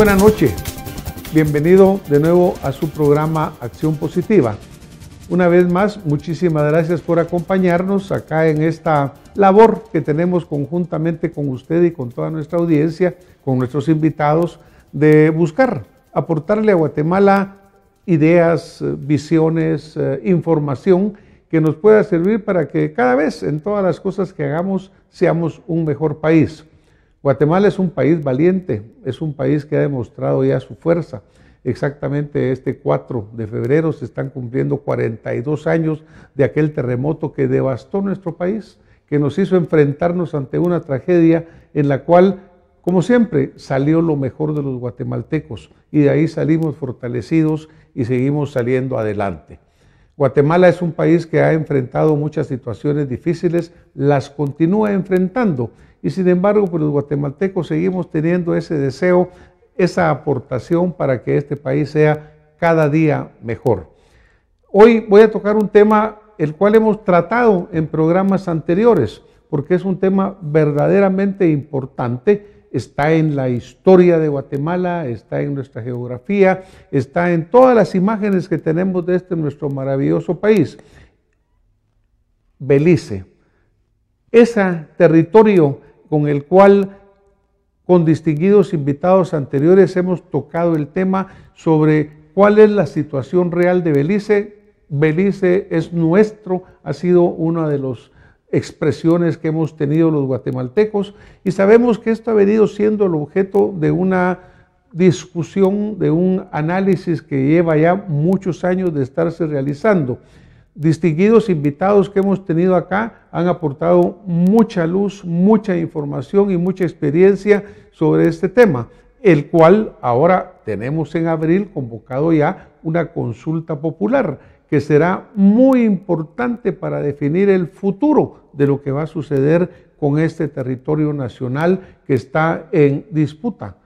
Buena noche. Bienvenido de nuevo a su programa Acción Positiva. Una vez más, muchísimas gracias por acompañarnos acá en esta labor que tenemos conjuntamente con usted y con toda nuestra audiencia, con nuestros invitados, de buscar aportarle a Guatemala ideas, visiones, eh, información que nos pueda servir para que cada vez en todas las cosas que hagamos seamos un mejor país. Guatemala es un país valiente, es un país que ha demostrado ya su fuerza. Exactamente este 4 de febrero se están cumpliendo 42 años de aquel terremoto que devastó nuestro país, que nos hizo enfrentarnos ante una tragedia en la cual, como siempre, salió lo mejor de los guatemaltecos y de ahí salimos fortalecidos y seguimos saliendo adelante. Guatemala es un país que ha enfrentado muchas situaciones difíciles, las continúa enfrentando y sin embargo, pues los guatemaltecos seguimos teniendo ese deseo, esa aportación para que este país sea cada día mejor. Hoy voy a tocar un tema el cual hemos tratado en programas anteriores, porque es un tema verdaderamente importante, está en la historia de Guatemala, está en nuestra geografía, está en todas las imágenes que tenemos de este nuestro maravilloso país. Belice, ese territorio con el cual con distinguidos invitados anteriores hemos tocado el tema sobre cuál es la situación real de Belice. Belice es nuestro, ha sido una de las expresiones que hemos tenido los guatemaltecos y sabemos que esto ha venido siendo el objeto de una discusión, de un análisis que lleva ya muchos años de estarse realizando distinguidos invitados que hemos tenido acá han aportado mucha luz, mucha información y mucha experiencia sobre este tema, el cual ahora tenemos en abril convocado ya una consulta popular que será muy importante para definir el futuro de lo que va a suceder con este territorio nacional que está en disputa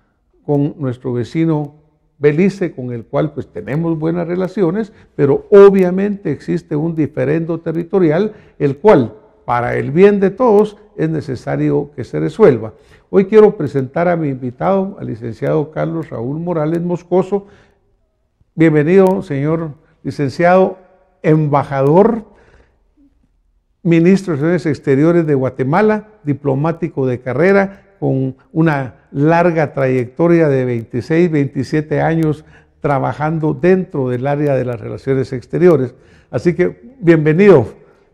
con nuestro vecino Belice, con el cual pues tenemos buenas relaciones, pero obviamente existe un diferendo territorial, el cual para el bien de todos es necesario que se resuelva. Hoy quiero presentar a mi invitado, al licenciado Carlos Raúl Morales Moscoso. Bienvenido, señor licenciado, embajador, ministro de Relaciones Exteriores de Guatemala, diplomático de carrera, con una larga trayectoria de 26, 27 años trabajando dentro del área de las relaciones exteriores. Así que bienvenido.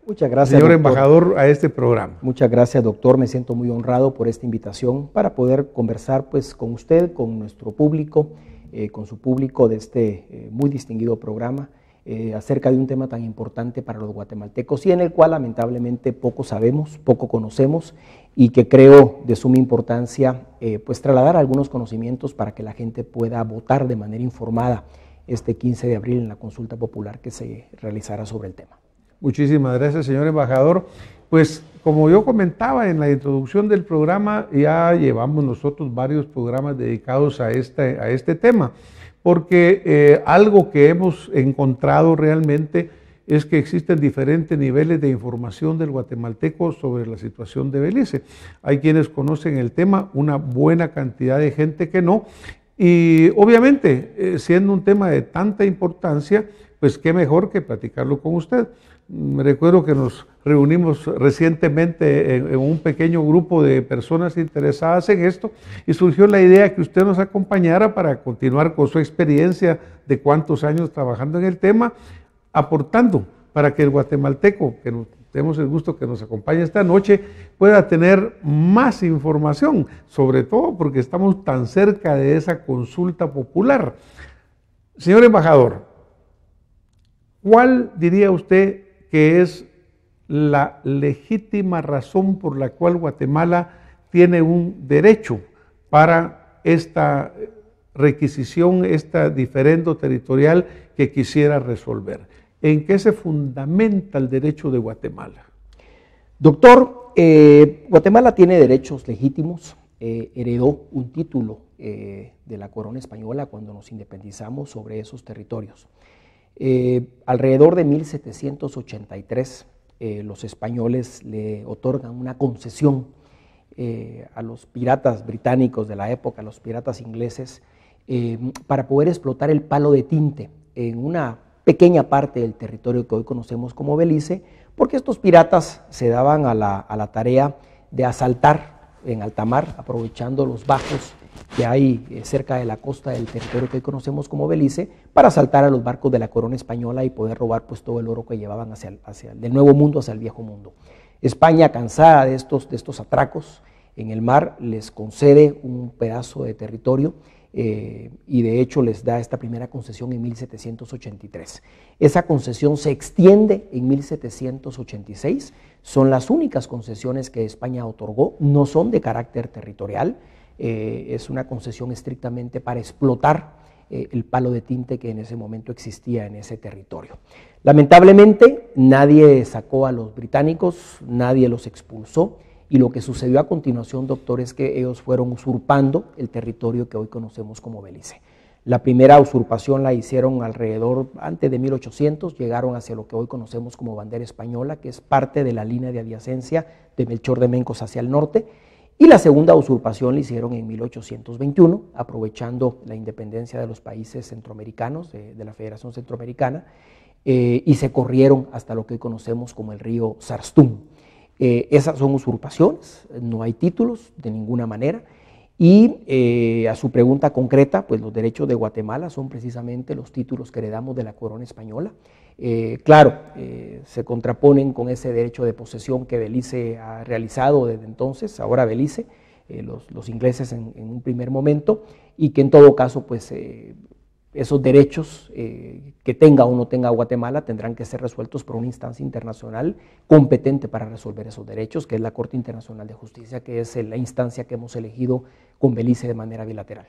Muchas gracias. Señor embajador, a este programa. Muchas gracias, doctor. Me siento muy honrado por esta invitación para poder conversar pues, con usted, con nuestro público, eh, con su público de este eh, muy distinguido programa. Eh, acerca de un tema tan importante para los guatemaltecos y en el cual lamentablemente poco sabemos, poco conocemos y que creo de suma importancia eh, pues trasladar algunos conocimientos para que la gente pueda votar de manera informada este 15 de abril en la consulta popular que se realizará sobre el tema. Muchísimas gracias, señor embajador. Pues como yo comentaba en la introducción del programa, ya llevamos nosotros varios programas dedicados a este, a este tema porque eh, algo que hemos encontrado realmente es que existen diferentes niveles de información del guatemalteco sobre la situación de Belice. Hay quienes conocen el tema, una buena cantidad de gente que no, y obviamente, eh, siendo un tema de tanta importancia, pues qué mejor que platicarlo con usted. Me recuerdo que nos reunimos recientemente en, un pequeño grupo de personas interesadas en esto y surgió la idea que usted nos acompañara para continuar con su experiencia de cuántos años trabajando en el tema, aportando para que el guatemalteco, que tenemos el gusto que nos acompañe esta noche, pueda tener más información, sobre todo porque estamos tan cerca de esa consulta popular. Señor embajador, ¿cuál diría usted que es la legítima razón por la cual Guatemala tiene un derecho para esta requisición, este diferendo territorial que quisiera resolver. ¿En qué se fundamenta el derecho de Guatemala? Doctor, eh, Guatemala tiene derechos legítimos, eh, heredó un título eh, de la corona española cuando nos independizamos sobre esos territorios. Alrededor de 1783 eh, los españoles le otorgan una concesión a los piratas británicos de la época, a los piratas ingleses, para poder explotar el palo de tinte en una pequeña parte del territorio que hoy conocemos como Belice, porque estos piratas se daban a la, a la tarea de asaltar en alta mar, aprovechando los bajos que hay eh, cerca de la costa del territorio que hoy conocemos como Belice, para asaltar a los barcos de la corona española y poder robar pues, todo el oro que llevaban hacia, hacia del nuevo mundo hacia el viejo mundo. España, cansada de estos, de estos atracos en el mar, les concede un pedazo de territorio eh, y de hecho les da esta primera concesión en 1783. Esa concesión se extiende en 1786, son las únicas concesiones que España otorgó, no son de carácter territorial, eh, es una concesión estrictamente para explotar eh, el palo de tinte que en ese momento existía en ese territorio. Lamentablemente nadie sacó a los británicos, nadie los expulsó y lo que sucedió a continuación, doctor, es que ellos fueron usurpando el territorio que hoy conocemos como Belice. La primera usurpación la hicieron alrededor, antes de 1800, llegaron hacia lo que hoy conocemos como bandera española, que es parte de la línea de adiacencia de Melchor de Mencos hacia el norte. Y la segunda usurpación la hicieron en 1821, aprovechando la independencia de los países centroamericanos, de, la Federación Centroamericana, eh, y se corrieron hasta lo que hoy conocemos como el río Sarstún. Eh, esas son usurpaciones, no hay títulos de ninguna manera. Y eh, a su pregunta concreta, pues los derechos de Guatemala son precisamente los títulos que heredamos de la corona española. Eh, claro, se contraponen con ese derecho de posesión que Belice ha realizado desde entonces, ahora Belice, los, ingleses en, en, un primer momento, y que en todo caso, pues esos derechos eh, que tenga o no tenga Guatemala tendrán que ser resueltos por una instancia internacional competente para resolver esos derechos, que es la Corte Internacional de Justicia, que es la instancia que hemos elegido con Belice de manera bilateral.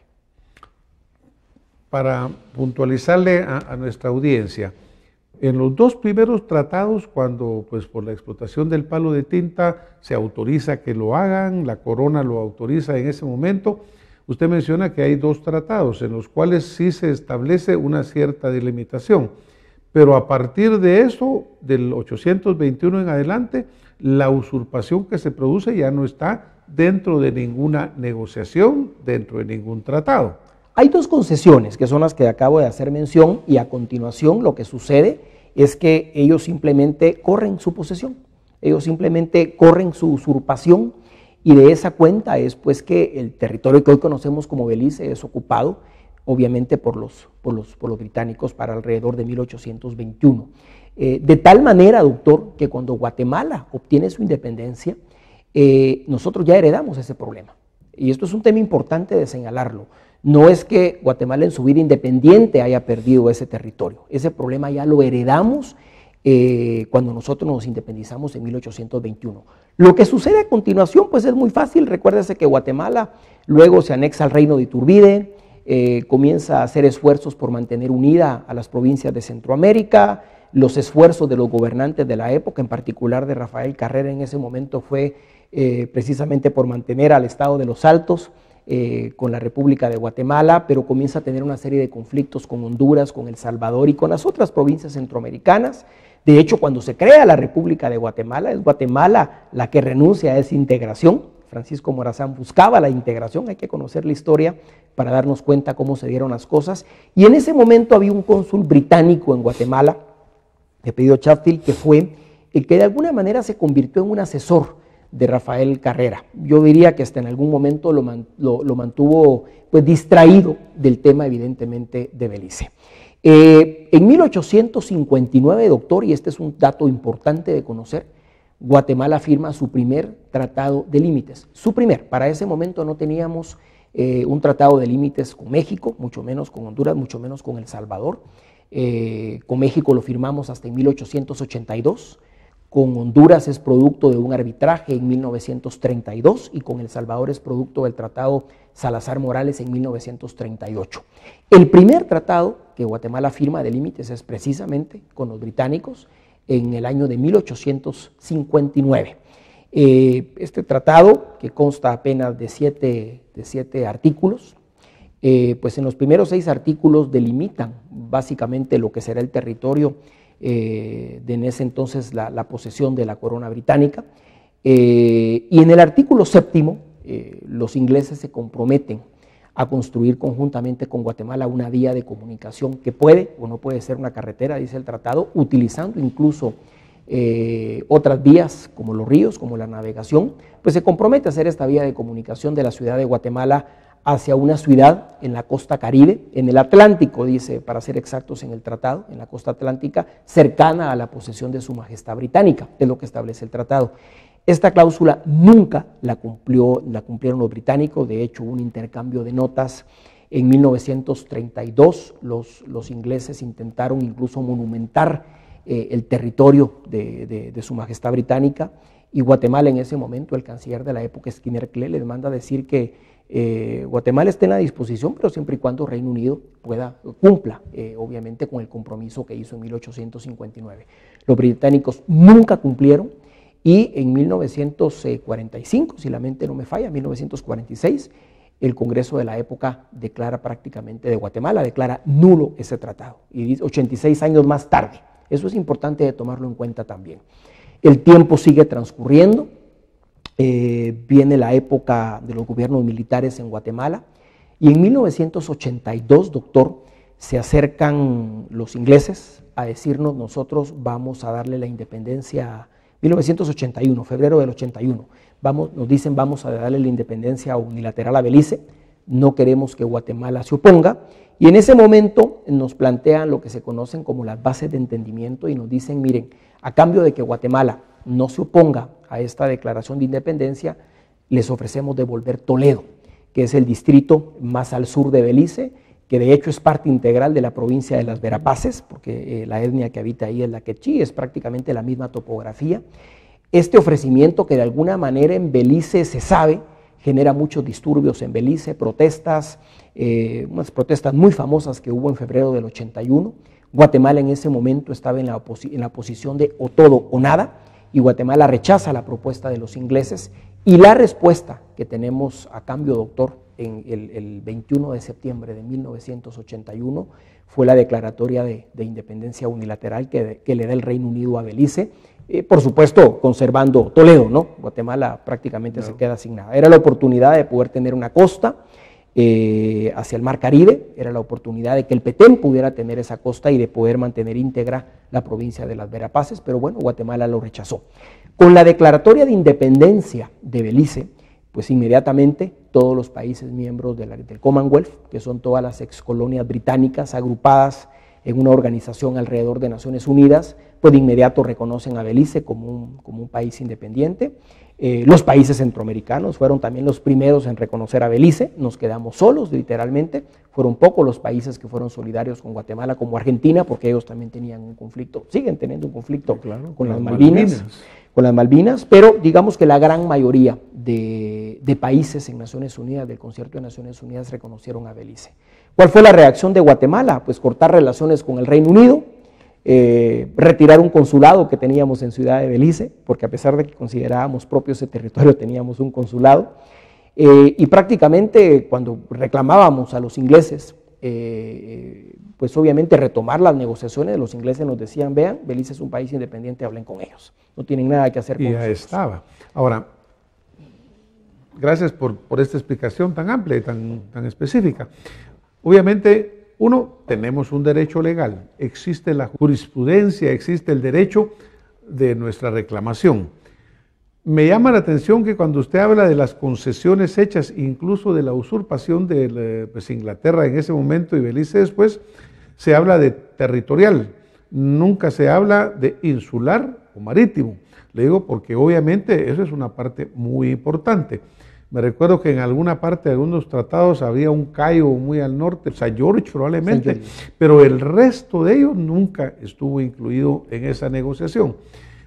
Para puntualizarle a, nuestra audiencia, en los dos primeros tratados, cuando pues por la explotación del palo de tinta se autoriza que lo hagan, la corona lo autoriza en ese momento, Usted menciona que hay dos tratados en los cuales sí se establece una cierta delimitación, pero a partir de eso, del 821 en adelante, la usurpación que se produce ya no está dentro de ninguna negociación, dentro de ningún tratado. Hay dos concesiones que son las que acabo de hacer mención y a continuación lo que sucede es que ellos simplemente corren su posesión, ellos simplemente corren su usurpación y de esa cuenta es pues que el territorio que hoy conocemos como Belice es ocupado obviamente por los, por los, por los británicos para alrededor de 1821. Eh, de tal manera, doctor, que cuando Guatemala obtiene su independencia, eh, nosotros ya heredamos ese problema. Y esto es un tema importante de señalarlo. No es que Guatemala en su vida independiente haya perdido ese territorio. Ese problema ya lo heredamos eh, cuando nosotros nos independizamos en 1821. Lo que sucede a continuación, pues es muy fácil. Recuérdese que Guatemala luego se anexa al reino de Iturbide, eh, comienza a hacer esfuerzos por mantener unida a las provincias de Centroamérica. Los esfuerzos de los gobernantes de la época, en particular de Rafael Carrera en ese momento, fue eh, precisamente por mantener al Estado de los Altos. con la República de Guatemala, pero comienza a tener una serie de conflictos con Honduras, con El Salvador y con las otras provincias centroamericanas. De hecho, cuando se crea la República de Guatemala, es Guatemala la que renuncia a esa integración. Francisco Morazán buscaba la integración, hay que conocer la historia para darnos cuenta cómo se dieron las cosas. Y en ese momento había un cónsul británico en Guatemala, de pedido Chatfield, que fue el que de alguna manera se convirtió en un asesor de Rafael Carrera. Yo diría que hasta en algún momento lo, mantuvo pues, distraído del tema, evidentemente, de Belice. Eh, en 1859, doctor, y este es un dato importante de conocer, Guatemala firma su primer tratado de límites. Su primer, para ese momento no teníamos eh, un tratado de límites con México, mucho menos con Honduras, mucho menos con El Salvador. Eh, con México lo firmamos hasta en 1882 con Honduras es producto de un arbitraje en 1932 y con El Salvador es producto del Tratado Salazar Morales en 1938. El primer tratado que Guatemala firma de límites es precisamente con los británicos en el año de 1859. Eh, este tratado, que consta apenas de siete, de siete artículos, eh, pues en los primeros seis artículos delimitan básicamente lo que será el territorio eh, de en ese entonces la, posesión de la corona británica. Eh, y en el artículo séptimo, eh, los ingleses se comprometen a construir conjuntamente con Guatemala una vía de comunicación que puede o no puede ser una carretera, dice el tratado, utilizando incluso otras vías como los ríos, como la navegación, pues se compromete a hacer esta vía de comunicación de la ciudad de Guatemala hacia una ciudad en la costa caribe, en el Atlántico, dice, para ser exactos en el tratado, en la costa atlántica, cercana a la posesión de su majestad británica, es lo que establece el tratado. Esta cláusula nunca la, cumplió, la cumplieron los británicos, de hecho un intercambio de notas en 1932, los, los ingleses intentaron incluso monumentar eh, el territorio de, de, su majestad británica y Guatemala en ese momento, el canciller de la época, Skinner Klee, les manda decir que eh, Guatemala está en la disposición, pero siempre y cuando Reino Unido pueda, cumpla, eh, obviamente, con el compromiso que hizo en 1859. Los británicos nunca cumplieron y en 1945, si la mente no me falla, 1946, el Congreso de la época declara prácticamente de Guatemala, declara nulo ese tratado. Y 86 años más tarde. Eso es importante de tomarlo en cuenta también. El tiempo sigue transcurriendo, eh, viene la época de los gobiernos militares en Guatemala. Y en 1982, doctor, se acercan los ingleses a decirnos nosotros vamos a darle la independencia, 1981, febrero del 81, vamos, nos dicen vamos a darle la independencia unilateral a Belice, no queremos que Guatemala se oponga y en ese momento nos plantean lo que se conocen como las bases de entendimiento y nos dicen, miren, a cambio de que Guatemala no se oponga a esta declaración de independencia, les ofrecemos devolver Toledo, que es el distrito más al sur de Belice, que de hecho es parte integral de la provincia de las Verapaces, porque eh, la etnia que habita ahí es la quechí, es prácticamente la misma topografía. Este ofrecimiento que de alguna manera en Belice se sabe, genera muchos disturbios en Belice, protestas, eh, unas protestas muy famosas que hubo en febrero del 81. Guatemala en ese momento estaba en la, en la posición de o todo o nada, y Guatemala rechaza la propuesta de los ingleses y la respuesta que tenemos a cambio, doctor, en el, 21 de septiembre de 1981 fue la declaratoria de, independencia unilateral que, le da el Reino Unido a Belice, eh, por supuesto conservando Toledo, ¿no? Guatemala prácticamente se queda sin nada. Era la oportunidad de poder tener una costa, eh, hacia el Mar Caribe, era la oportunidad de que el Petén pudiera tener esa costa y de poder mantener íntegra la provincia de las Verapaces, pero bueno, Guatemala lo rechazó. Con la declaratoria de independencia de Belice, pues inmediatamente todos los países miembros del Commonwealth, que son todas las excolonias británicas agrupadas en una organización alrededor de Naciones Unidas, pues de inmediato reconocen a Belice como un, como un país independiente. Eh, los países centroamericanos fueron también los primeros en reconocer a Belice, nos quedamos solos literalmente, fueron pocos los países que fueron solidarios con Guatemala como Argentina, porque ellos también tenían un conflicto, siguen teniendo un conflicto con las Malvinas, con las Malvinas, pero digamos que la gran mayoría de, de países en Naciones Unidas, del concierto de Naciones Unidas, reconocieron a Belice. ¿Cuál fue la reacción de Guatemala? Pues cortar relaciones con el Reino Unido, eh, retirar un consulado que teníamos en Ciudad de Belice, porque a pesar de que considerábamos propio ese territorio, teníamos un consulado. Eh, y prácticamente cuando reclamábamos a los ingleses, eh, pues obviamente retomar las negociaciones, los ingleses nos decían, vean, Belice es un país independiente, hablen con ellos, no tienen nada que hacer con y ya estaba. Ahora, gracias por, esta explicación tan amplia y tan, específica. Obviamente uno, tenemos un derecho legal, existe la jurisprudencia, existe el derecho de nuestra reclamación. Me llama la atención que cuando usted habla de las concesiones hechas, incluso de la usurpación de pues, Inglaterra en ese momento y Belice después, se habla de territorial, nunca se habla de insular o marítimo. Le digo porque obviamente eso es una parte muy importante. Me recuerdo que en alguna parte de algunos tratados había un Cayo muy al norte, San George probablemente, pero el resto de ellos nunca estuvo incluido en esa negociación.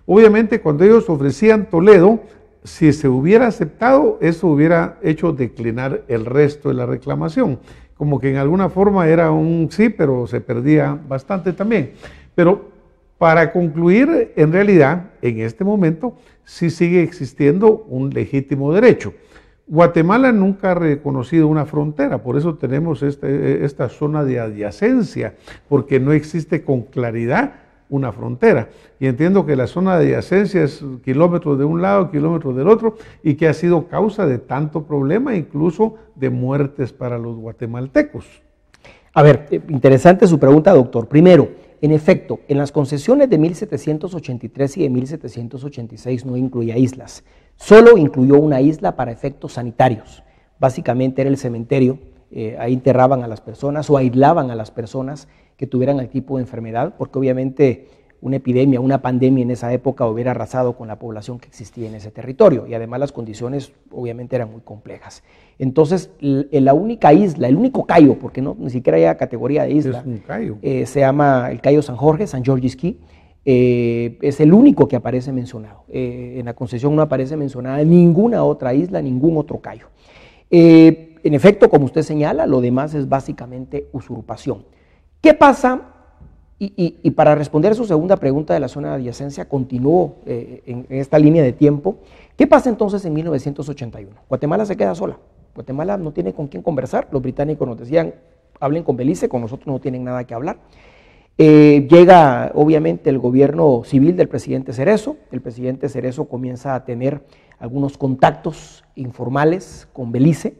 Obviamente cuando ellos ofrecían Toledo, si se hubiera aceptado, eso hubiera hecho declinar el resto de la reclamación. Como que en alguna forma era un sí, pero se perdía bastante también. Pero para concluir, en realidad, en este momento, sí sigue existiendo un legítimo derecho. Guatemala nunca ha reconocido una frontera, por eso tenemos este, esta zona de adyacencia, porque no existe con claridad una frontera. Y entiendo que la zona de adyacencia es kilómetros de un lado, kilómetros del otro, y que ha sido causa de tanto problema, incluso de muertes para los guatemaltecos. A ver, eh, interesante su pregunta, doctor. Primero, en efecto, en las concesiones de 1783 y de 1786 no incluía islas, solo incluyó una isla para efectos sanitarios. Básicamente era el cementerio, eh, ahí enterraban a las personas o aislaban a las personas que tuvieran el tipo de enfermedad, porque obviamente una epidemia, una pandemia en esa época hubiera arrasado con la población que existía en ese territorio y además las condiciones obviamente eran muy complejas. Entonces, la única isla, el único cayo, porque no ni siquiera hay categoría de isla, eh, se llama el Cayo San Jorge, San George's Key, eh, es el único que aparece mencionado. Eh, en la concesión no aparece mencionada ninguna otra isla, ningún otro cayo. en efecto, como usted señala, lo demás es básicamente usurpación. ¿Qué pasa y, para responder a su segunda pregunta de la zona de adyacencia, continúo eh, en, esta línea de tiempo. ¿Qué pasa entonces en 1981? Guatemala se queda sola. Guatemala no tiene con quién conversar. Los británicos nos decían, hablen con Belice, con nosotros no tienen nada que hablar. Eh, llega obviamente el gobierno civil del presidente Cerezo. El presidente Cerezo comienza a tener algunos contactos informales con Belice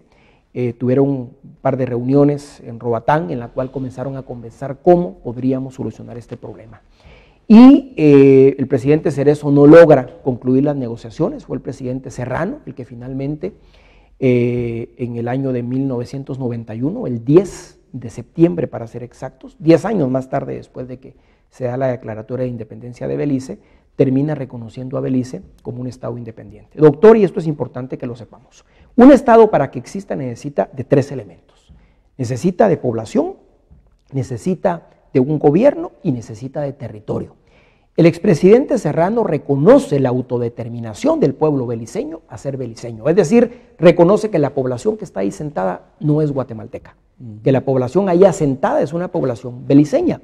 eh, tuvieron un par de reuniones en Robatán en la cual comenzaron a conversar cómo podríamos solucionar este problema. Y eh, el presidente Cerezo no logra concluir las negociaciones, fue el presidente Serrano el que finalmente eh, en el año de 1991, el 10 de septiembre para ser exactos, 10 años más tarde después de que se da la declaratoria de independencia de Belice, termina reconociendo a Belice como un Estado independiente. Doctor, y esto es importante que lo sepamos, un Estado para que exista necesita de tres elementos. Necesita de población, necesita de un gobierno y necesita de territorio. El expresidente Serrano reconoce la autodeterminación del pueblo beliceño a ser beliceño, es decir, reconoce que la población que está ahí sentada no es guatemalteca, que la población ahí asentada es una población beliceña.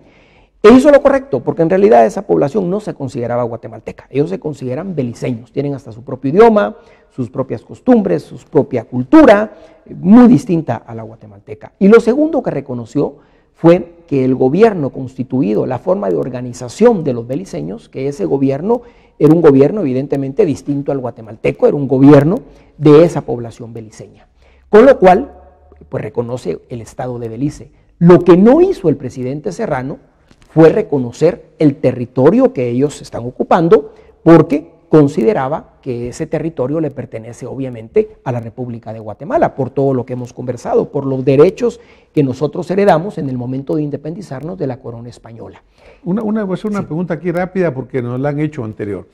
E hizo lo correcto, porque en realidad esa población no se consideraba guatemalteca, ellos se consideran beliceños, tienen hasta su propio idioma, sus propias costumbres, su propia cultura, muy distinta a la guatemalteca. Y lo segundo que reconoció fue que el gobierno constituido, la forma de organización de los beliceños, que ese gobierno era un gobierno evidentemente distinto al guatemalteco, era un gobierno de esa población beliceña. Con lo cual, pues reconoce el Estado de Belice. Lo que no hizo el presidente Serrano fue reconocer el territorio que ellos están ocupando porque consideraba que ese territorio le pertenece obviamente a la República de Guatemala, por todo lo que hemos conversado, por los derechos que nosotros heredamos en el momento de independizarnos de la corona española. Una, una, voy a hacer una pregunta aquí rápida porque nos la han hecho anterior.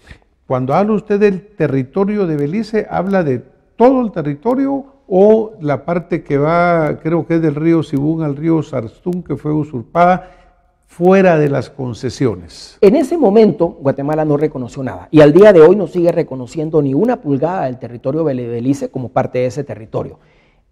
Cuando habla usted del territorio de Belice, ¿habla de todo el territorio o la parte que va, creo que es del río Sibún al río Sarstún, que fue usurpada? Fuera de las concesiones. En ese momento Guatemala no reconoció nada y al día de hoy no sigue reconociendo ni una pulgada del territorio Belice como parte de ese territorio.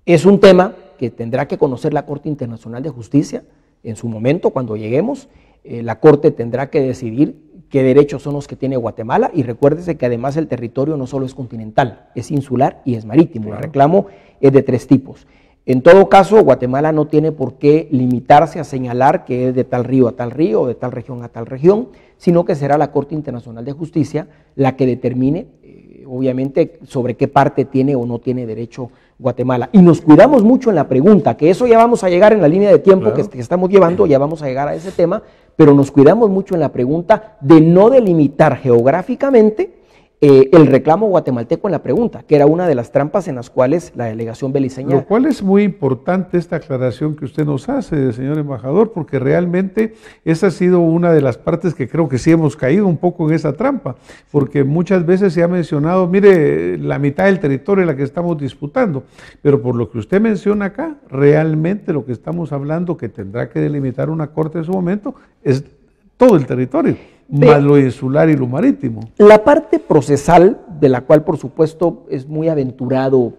Es un tema que tendrá que conocer la Corte Internacional de Justicia en su momento cuando lleguemos. Eh, la Corte tendrá que decidir qué derechos son los que tiene Guatemala y recuérdese que además el territorio no solo es continental, es insular y es marítimo. El reclamo es de tres tipos. En todo caso, Guatemala no tiene por qué limitarse a señalar que es de tal río a tal río o de tal región a tal región, sino que será la Corte Internacional de Justicia la que determine, eh, obviamente, sobre qué parte tiene o no tiene derecho Guatemala. Y nos cuidamos mucho en la pregunta, que eso ya vamos a llegar en la línea de tiempo que, que estamos llevando, ya vamos a llegar a ese tema, pero nos cuidamos mucho en la pregunta de no delimitar geográficamente eh, el reclamo guatemalteco en la pregunta, que era una de las trampas en las cuales la delegación beliceña... Lo cual es muy importante esta aclaración que usted nos hace, señor embajador, porque realmente esa ha sido una de las partes que creo que sí hemos caído un poco en esa trampa, porque muchas veces se ha mencionado, mire, la mitad del territorio es la que estamos disputando, pero por lo que usted menciona acá, realmente lo que estamos hablando que tendrá que delimitar una corte en su momento es todo el territorio más lo insular y lo marítimo. La parte procesal, de la cual por supuesto es muy aventurado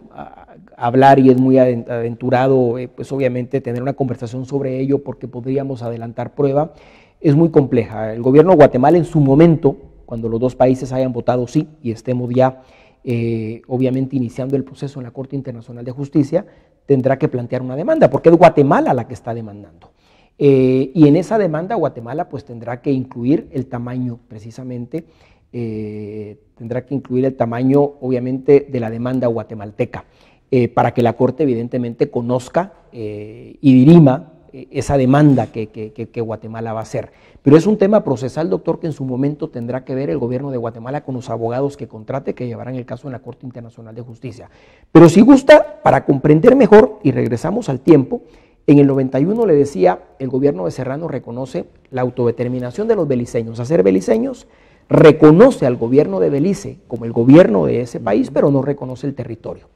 hablar y es muy aventurado, eh, pues obviamente tener una conversación sobre ello porque podríamos adelantar prueba, es muy compleja. El gobierno de Guatemala en su momento, cuando los dos países hayan votado sí y estemos ya eh, obviamente iniciando el proceso en la Corte Internacional de Justicia, tendrá que plantear una demanda, porque es Guatemala la que está demandando. Eh, y en esa demanda Guatemala pues tendrá que incluir el tamaño precisamente, eh, tendrá que incluir el tamaño obviamente de la demanda guatemalteca, eh, para que la Corte evidentemente conozca y dirima esa demanda que, que, Guatemala va a hacer. Pero es un tema procesal, doctor, que en su momento tendrá que ver el gobierno de Guatemala con los abogados que contrate, que llevarán el caso en la Corte Internacional de Justicia. Pero si gusta, para comprender mejor, y regresamos al tiempo, en el 91 le decía, el gobierno de Serrano reconoce la autodeterminación de los beliceños. A ser beliceños, reconoce al gobierno de Belice como el gobierno de ese país, pero no reconoce el territorio.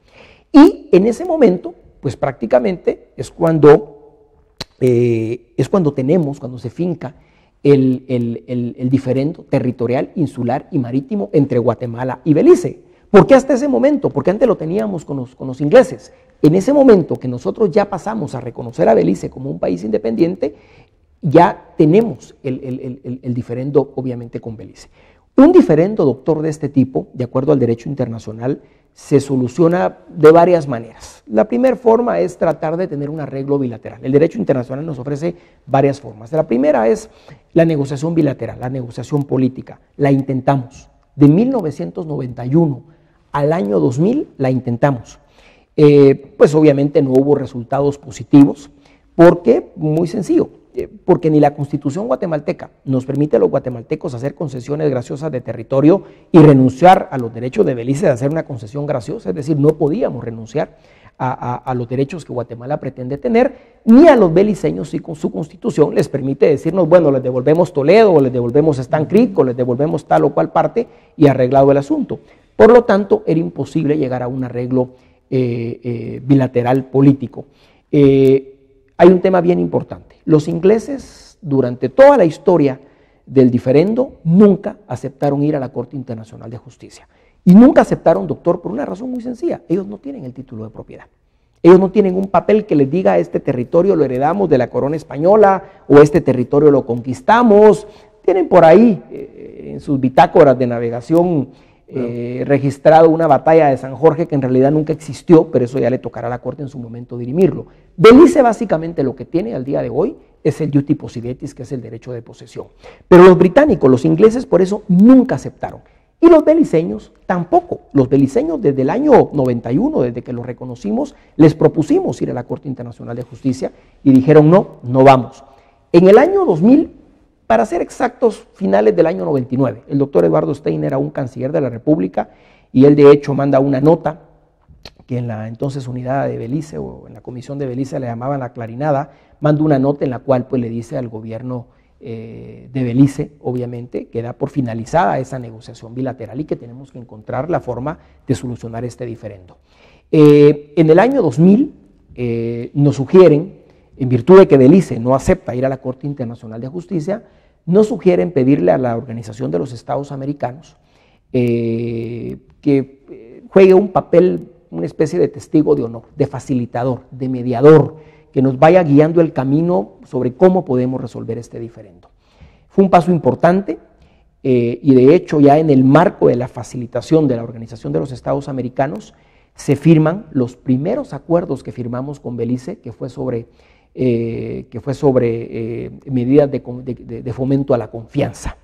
Y en ese momento, pues prácticamente es cuando, eh, es cuando tenemos, cuando se finca el, el, diferendo territorial, insular y marítimo entre Guatemala y Belice. ¿Por qué hasta ese momento? Porque antes lo teníamos con los, ingleses. En ese momento que nosotros ya pasamos a reconocer a Belice como un país independiente, ya tenemos el, diferendo obviamente con Belice. Un diferendo, doctor, de este tipo, de acuerdo al derecho internacional, se soluciona de varias maneras. La primera forma es tratar de tener un arreglo bilateral. El derecho internacional nos ofrece varias formas. La primera es la negociación bilateral, la negociación política. La intentamos. De 1991 al año 2000 la intentamos. Eh, pues obviamente no hubo resultados positivos. ¿Por qué? Muy sencillo. Eh, porque ni la constitución guatemalteca nos permite a los guatemaltecos hacer concesiones graciosas de territorio y renunciar a los derechos de Belice de hacer una concesión graciosa, es decir, no podíamos renunciar a, los derechos que Guatemala pretende tener, ni a los beliceños si con su constitución les permite decirnos, bueno, les devolvemos Toledo, o les devolvemos Stan Creek, o les devolvemos tal o cual parte y arreglado el asunto. Por lo tanto, era imposible llegar a un arreglo eh, eh, bilateral político. Eh, hay un tema bien importante. Los ingleses, durante toda la historia del diferendo, nunca aceptaron ir a la Corte Internacional de Justicia. Y nunca aceptaron, doctor, por una razón muy sencilla. Ellos no tienen el título de propiedad. Ellos no tienen un papel que les diga este territorio lo heredamos de la corona española o este territorio lo conquistamos. Tienen por ahí en sus bitácoras de navegación eh, registrado una batalla de San Jorge que en realidad nunca existió, pero eso ya le tocará a la Corte en su momento dirimirlo. Belice básicamente lo que tiene al día de hoy es el duty possidetis, que es el derecho de posesión. Pero los británicos, los ingleses, por eso nunca aceptaron. Y los beliceños tampoco. Los beliceños desde el año 91, desde que los reconocimos, les propusimos ir a la Corte Internacional de Justicia y dijeron no, no vamos. En el año 2000 para ser exactos, finales del año 99. El doctor Eduardo Stein era un canciller de la República y él de hecho manda una nota que en la entonces unidad de Belice o en la comisión de Belice le llamaban la clarinada, manda una nota en la cual pues le dice al gobierno eh, de Belice, obviamente, que da por finalizada esa negociación bilateral y que tenemos que encontrar la forma de solucionar este diferendo. Eh, en el año 2000 eh, nos sugieren, en virtud de que Belice no acepta ir a la Corte Internacional de Justicia, no sugieren pedirle a la Organización de los Estados Americanos eh, que eh, juegue un papel, una especie de testigo de honor, de facilitador, de mediador, que nos vaya guiando el camino sobre cómo podemos resolver este diferendo. Fue un paso importante eh, y de hecho ya en el marco de la facilitación de la Organización de los Estados Americanos se firman los primeros acuerdos que firmamos con Belice, que fue sobre eh, que fue sobre eh, medidas de, fomento a la confianza.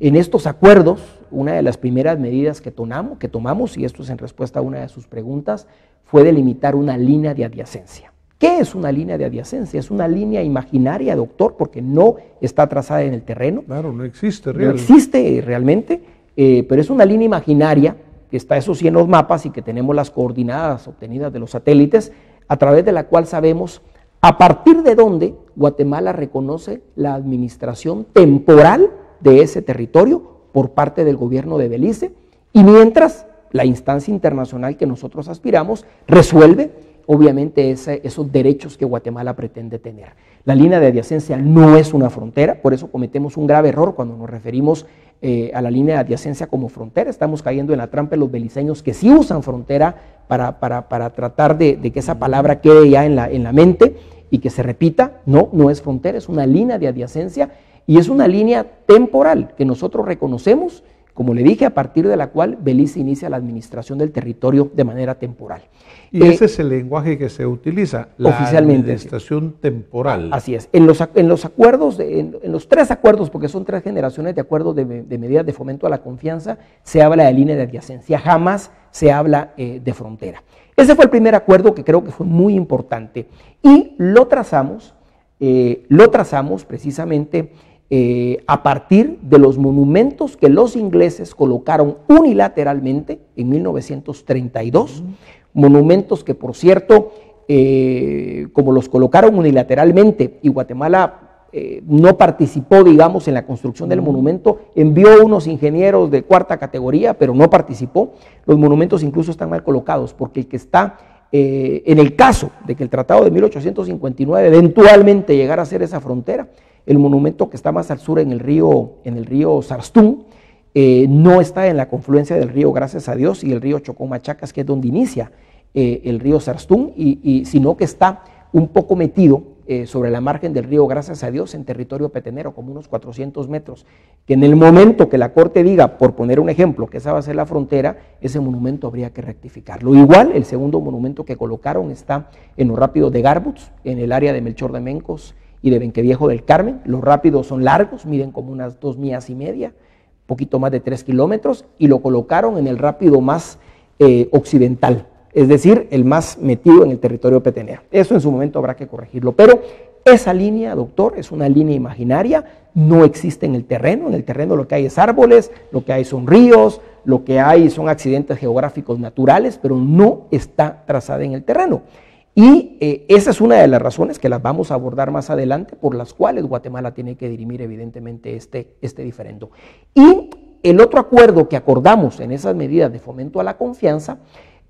En estos acuerdos, una de las primeras medidas que tomamos, que tomamos, y esto es en respuesta a una de sus preguntas, fue delimitar una línea de adiacencia. ¿Qué es una línea de adiacencia? Es una línea imaginaria, doctor, porque no está trazada en el terreno. Claro, no existe realmente. No existe realmente, eh, pero es una línea imaginaria que está eso sí en los mapas y que tenemos las coordenadas obtenidas de los satélites, a través de la cual sabemos a partir de donde Guatemala reconoce la administración temporal de ese territorio por parte del gobierno de Belice y mientras la instancia internacional que nosotros aspiramos resuelve obviamente esos derechos que Guatemala pretende tener. La línea de adiacencia no es una frontera, por eso cometemos un grave error cuando nos referimos eh, a la línea de adiacencia como frontera. Estamos cayendo en la trampa de los beliceños que sí usan frontera para, tratar de, que esa palabra quede ya en la, en la mente y que se repita, no, no es frontera, es una línea de adiacencia y es una línea temporal que nosotros reconocemos como le dije, a partir de la cual Belice inicia la administración del territorio de manera temporal. Y ese es el lenguaje que se utiliza, la oficialmente, administración temporal. Así es. En los, en los acuerdos, en, los tres acuerdos, porque son tres generaciones de acuerdos de, medidas de fomento a la confianza, se habla de línea de adyacencia, jamás se habla eh, de frontera. Ese fue el primer acuerdo que creo que fue muy importante y lo trazamos, eh, lo trazamos precisamente eh, a partir de los monumentos que los ingleses colocaron unilateralmente en 1932, monumentos que por cierto, eh, como los colocaron unilateralmente y Guatemala eh, no participó, digamos, en la construcción del monumento, envió unos ingenieros de cuarta categoría, pero no participó. Los monumentos incluso están mal colocados, porque el que está, en el caso de que el Tratado de 1859 eventualmente llegara a ser esa frontera, el monumento que está más al sur en el río, en el río Sarstún, eh, no está en la confluencia del río, gracias a Dios, y el río Chocomachacas, que es donde inicia eh, el río Sarstún, y, sino que está un poco metido eh, sobre la margen del río, gracias a Dios, en territorio petenero, como unos 400 metros, que en el momento que la Corte diga, por poner un ejemplo, que esa va a ser la frontera, ese monumento habría que rectificarlo. Igual, el segundo monumento que colocaron está en los rápidos de Garbuts, en el área de Melchor de Mencos, y de Benqueviejo del Carmen. Los rápidos son largos, miden como unas dos millas y media, poquito más de tres kilómetros, y lo colocaron en el rápido más eh, occidental, es decir, el más metido en el territorio petenero. Eso en su momento habrá que corregirlo, pero esa línea, doctor, es una línea imaginaria, no existe en el terreno, en el terreno lo que hay es árboles, lo que hay son ríos, lo que hay son accidentes geográficos naturales, pero no está trazada en el terreno. Y eh, esa es una de las razones que las vamos a abordar más adelante, por las cuales Guatemala tiene que dirimir evidentemente este, este diferendo. Y el otro acuerdo que acordamos en esas medidas de fomento a la confianza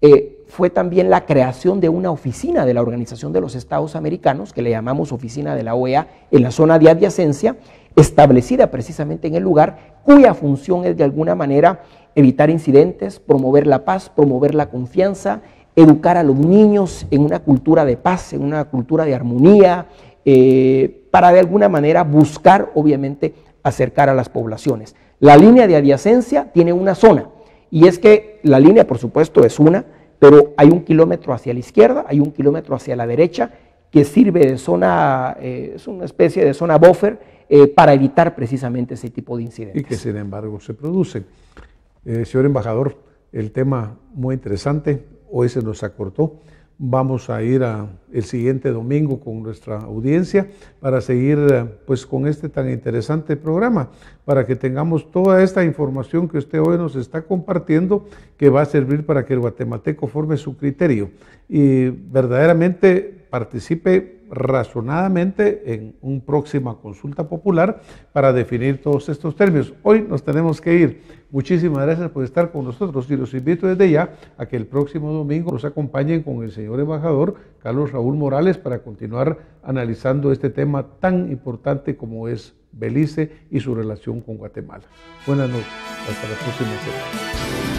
eh, fue también la creación de una oficina de la Organización de los Estados Americanos, que le llamamos Oficina de la OEA, en la zona de adyacencia, establecida precisamente en el lugar, cuya función es de alguna manera evitar incidentes, promover la paz, promover la confianza, educar a los niños en una cultura de paz, en una cultura de armonía, eh, para de alguna manera buscar, obviamente, acercar a las poblaciones. La línea de adyacencia tiene una zona, y es que la línea, por supuesto, es una, pero hay un kilómetro hacia la izquierda, hay un kilómetro hacia la derecha, que sirve de zona, eh, es una especie de zona buffer eh, para evitar precisamente ese tipo de incidentes. Y que sin embargo se producen. señor embajador, el tema muy interesante, hoy se nos acortó. Vamos a ir el siguiente domingo con nuestra audiencia para seguir eh, pues con este tan interesante programa, para que tengamos toda esta información que usted hoy nos está compartiendo que va a servir para que el guatemalteco forme su criterio y verdaderamente participe razonadamente en una próxima consulta popular para definir todos estos términos. Hoy nos tenemos que ir. Muchísimas gracias por estar con nosotros y los invito desde ya a que el próximo domingo nos acompañen con el señor embajador Carlos Raúl Morales para continuar analizando este tema tan importante como es Belice y su relación con Guatemala. Buenas noches. Hasta la próxima semana.